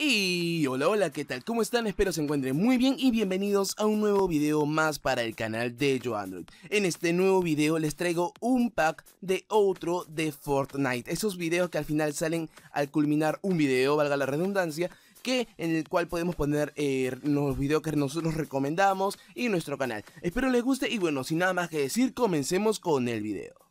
Y hola hola, ¿qué tal? ¿Cómo están? Espero se encuentren muy bien y bienvenidos a un nuevo video más para el canal de YoAndroid. En este nuevo video les traigo un pack de otro de Fortnite. Esos videos que al final salen al culminar un video, valga la redundancia, que en el cual podemos poner eh, los videos que nosotros recomendamos y nuestro canal. Espero les guste y bueno, sin nada más que decir, comencemos con el video.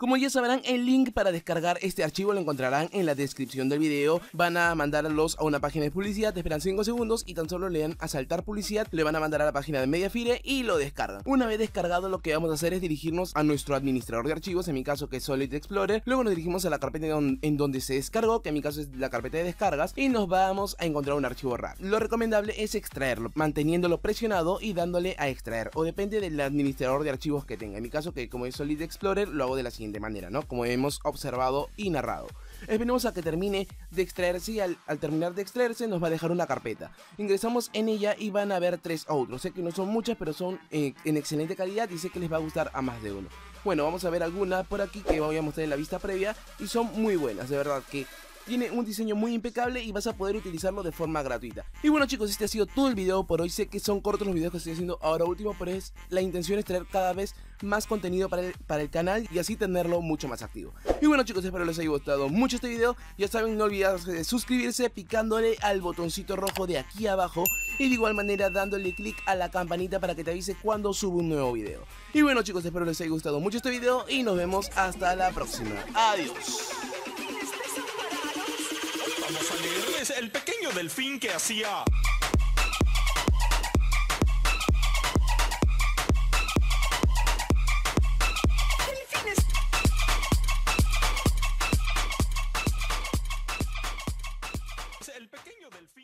Como ya sabrán, el link para descargar este archivo lo encontrarán en la descripción del video. Van a mandarlos a una página de publicidad, esperan 5 segundos y tan solo le dan a saltar publicidad, le van a mandar a la página de Mediafire y lo descargan. Una vez descargado, lo que vamos a hacer es dirigirnos a nuestro administrador de archivos, en mi caso que es Solid Explorer. Luego nos dirigimos a la carpeta en donde se descargó, que en mi caso es la carpeta de descargas, y nos vamos a encontrar un archivo RAR. Lo recomendable es extraerlo, manteniéndolo presionado y dándole a extraer, o depende del administrador de archivos que tenga. En mi caso, que como es Solid Explorer, lo hago de la siguiente de manera, ¿no? Como hemos observado y narrado. Esperemos a que termine de extraerse y al, terminar de extraerse nos va a dejar una carpeta. Ingresamos en ella y van a ver tres outros. Sé que no son muchas, pero son eh, en excelente calidad y sé que les va a gustar a más de uno. Bueno, vamos a ver algunas por aquí que voy a mostrar en la vista previa y son muy buenas, de verdad que tiene un diseño muy impecable y vas a poder utilizarlo de forma gratuita. Y bueno chicos, este ha sido todo el video por hoy. Sé que son cortos los videos que estoy haciendo ahora último, pero es la intención es traer cada vez más contenido para el, para el canal y así tenerlo mucho más activo. Y bueno chicos, espero les haya gustado mucho este video. Ya saben, no olvidarse de suscribirse picándole al botoncito rojo de aquí abajo y de igual manera dándole click a la campanita para que te avise cuando subo un nuevo video. Y bueno chicos, espero les haya gustado mucho este video y nos vemos hasta la próxima. Adiós. es el pequeño delfín que hacía... Es el pequeño delfín.